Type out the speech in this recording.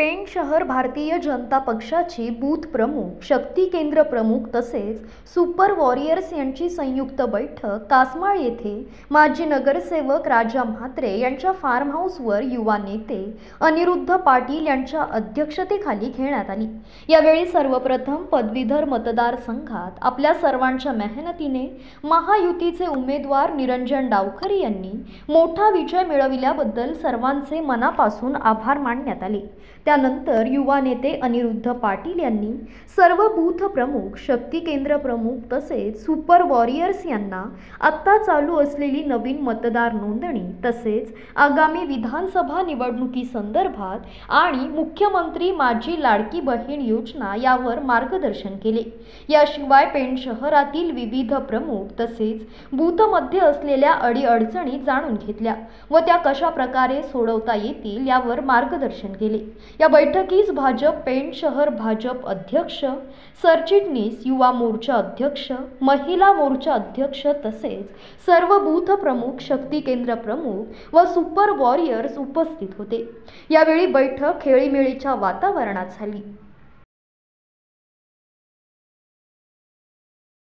पेण शहर भारतीय जनता पक्षाची बूथ प्रमुख शक्ती केंद्र प्रमुख तसेच सुपर वॉरियर्स यांची संयुक्त बैठक कासमाळ येथे माजी नगरसेवक राजा म्हात्रे यांच्या फार्म हाऊसवर युवा नेते अनिरुद्ध पाटील यांच्या अध्यक्षतेखाली घेण्यात आली. यावेळी सर्वप्रथम पदवीधर मतदारसंघात आपल्या सर्वांच्या मेहनतीने महायुतीचे उमेदवार निरंजन डावखरे यांनी मोठा विजय मिळविल्याबद्दल सर्वांचे मनापासून आभार मानण्यात आले. त्यानंतर युवा नेते अनिरुद्ध पाटील यांनी सर्व बूथ प्रमुख शक्ती केंद्र प्रमुख तसेच सुपर वॉरियर्स यांना आत्ता चालू असलेली नवीन मतदार नोंदणी तसेच आगामी विधानसभा निवडणुकीसंदर्भात आणि मुख्यमंत्री माझी लाडकी बहीण योजना यावर मार्गदर्शन केले. याशिवाय पेण शहरातील विविध प्रमुख तसेच बूथमध्ये असलेल्या अडीअडचणी जाणून घेतल्या व त्या कशा प्रकारे सोडवता येतील यावर मार्गदर्शन केले. या बैठकीस भाजप पेण शहर भाजप अध्यक्ष सरचिटणीस युवा मोर्चा अध्यक्ष महिला मोर्चा अध्यक्ष तसेच सर्व बूथ प्रमुख शक्ती केंद्र प्रमुख व सुपर वॉरियर्स उपस्थित होते. यावेळी बैठक खेळीमेळीच्या वातावरणात झाली.